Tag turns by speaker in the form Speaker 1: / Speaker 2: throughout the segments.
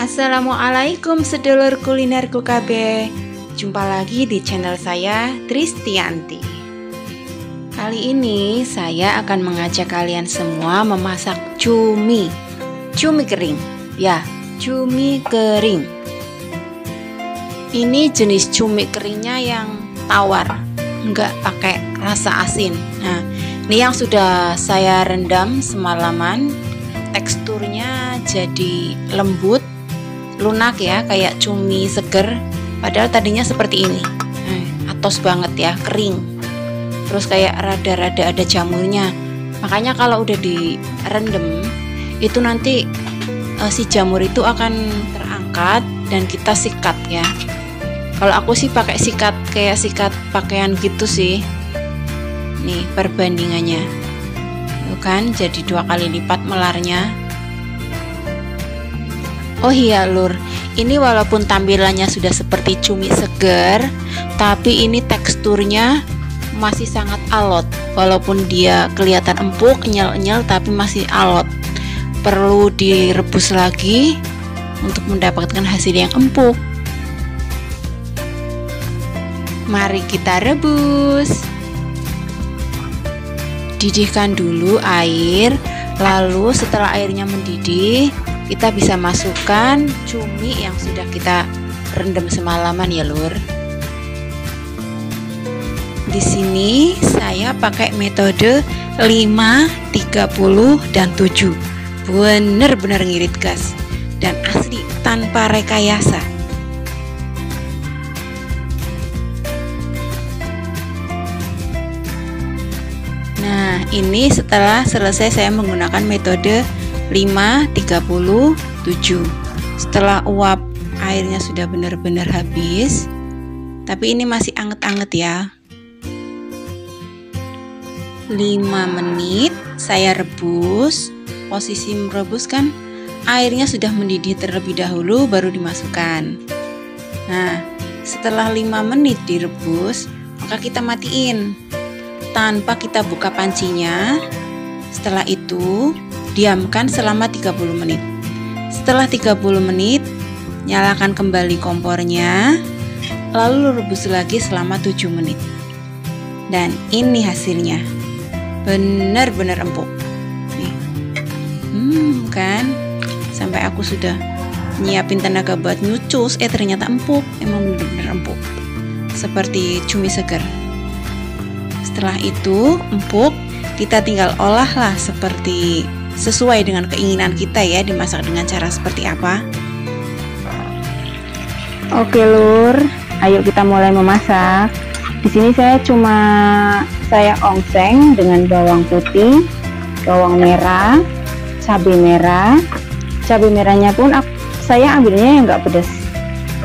Speaker 1: Assalamualaikum sedulur kulinerku KB Jumpa lagi di channel saya Tristianti. Kali ini saya akan mengajak kalian semua memasak cumi. Cumi kering. Ya, cumi kering. Ini jenis cumi keringnya yang tawar Enggak pakai rasa asin. Nah, ini yang sudah saya rendam semalaman. Teksturnya jadi lembut lunak ya kayak cumi seger. Padahal tadinya seperti ini. Nah, atos banget ya kering. Terus kayak rada-rada ada jamurnya. Makanya kalau udah direndam itu nanti uh, si jamur itu akan terangkat dan kita sikat ya. Kalau aku sih pakai sikat kayak sikat pakaian gitu sih. Nih perbandingannya. Kan jadi dua kali lipat melarnya Oh iya lur. Ini walaupun tampilannya sudah seperti cumi segar tapi ini teksturnya masih sangat alot. Walaupun dia kelihatan empuk nyel-nyel tapi masih alot. Perlu direbus lagi untuk mendapatkan hasil yang empuk. Mari kita rebus. Didihkan dulu air lalu setelah airnya mendidih kita bisa masukkan cumi yang sudah kita rendam semalaman ya lur. Di sini saya pakai metode 5, 30, dan 7 bener-bener ngirit gas dan asli tanpa rekayasa. Nah, ini setelah selesai saya menggunakan metode 5 30 7. Setelah uap airnya sudah benar-benar habis, tapi ini masih anget-anget ya. 5 menit saya rebus. Posisi merebus kan airnya sudah mendidih terlebih dahulu baru dimasukkan. Nah, setelah 5 menit direbus, maka kita matiin tanpa kita buka pancinya. Setelah itu, diamkan selama 30 menit. Setelah 30 menit, nyalakan kembali kompornya, lalu rebus lagi selama 7 menit. Dan ini hasilnya. Benar-benar empuk. Nih. Hmm, kan? Sampai aku sudah nyiapin tenaga buat nyucus, eh ternyata empuk. Emang benar-benar empuk. Seperti cumi segar. Setelah itu empuk, kita tinggal olahlah seperti sesuai dengan keinginan kita ya dimasak dengan cara seperti apa.
Speaker 2: Oke lur, ayo kita mulai memasak. Di sini saya cuma saya ongseng dengan bawang putih, bawang merah, cabai merah. Cabai merahnya pun saya ambilnya yang enggak pedas.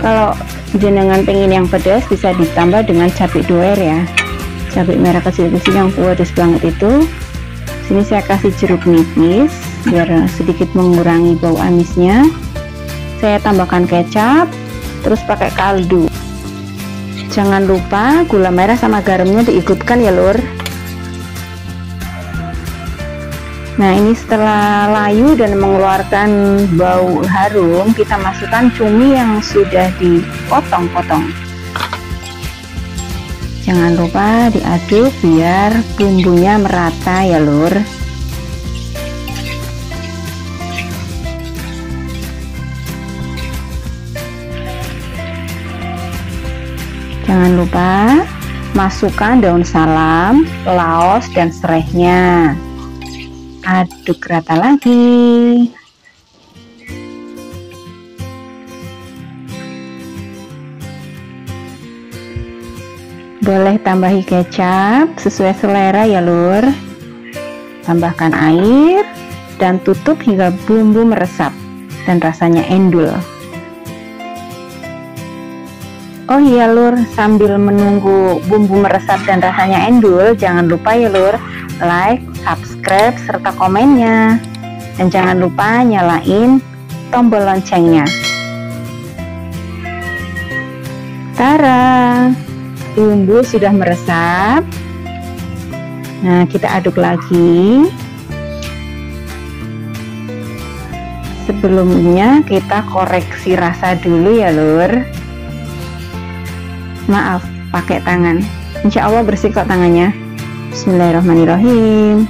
Speaker 2: Kalau jenengan pengen yang pedas bisa ditambah dengan cabai doer ya cabai merah kecil-kecil yang pedas banget itu sini saya kasih jeruk nipis biar sedikit mengurangi bau amisnya. Saya tambahkan kecap terus pakai kaldu. Jangan lupa gula merah sama garamnya diikutkan ya lur. Nah ini setelah layu dan mengeluarkan bau harum kita masukkan cumi yang sudah dipotong-potong jangan lupa diaduk biar bumbunya merata ya lur. Jangan lupa masukkan daun salam laos dan serehnya. Aduk rata lagi boleh tambahi kecap sesuai selera ya lur. Tambahkan air dan tutup hingga bumbu meresap dan rasanya endul. Oh iya lur sambil menunggu bumbu meresap dan rasanya endul jangan lupa ya lur like subscribe serta komennya. Dan jangan lupa nyalain tombol loncengnya. Tara bumbu sudah meresap. Nah kita aduk lagi. Sebelumnya kita koreksi rasa dulu ya lur. Maaf pakai tangan. Insya Allah bersih kok tangannya. Bismillahirrahmanirrahim.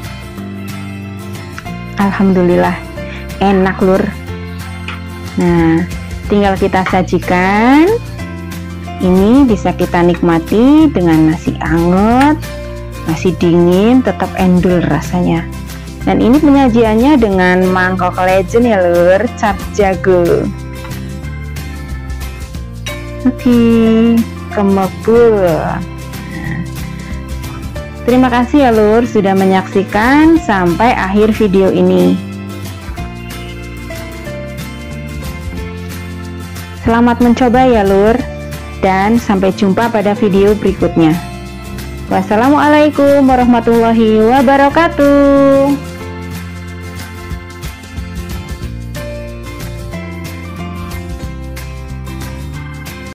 Speaker 2: Alhamdulillah. Enak lur. Nah tinggal kita sajikan ini bisa kita nikmati dengan nasi anget nasi dingin tetap endul rasanya dan ini penyajiannya dengan mangkok legend ya lur, cap jago. Oke, kemebul. Terima kasih ya lur sudah menyaksikan sampai akhir video ini. Selamat mencoba ya lur dan sampai jumpa pada video berikutnya. Wassalamualaikum warahmatullahi wabarakatuh.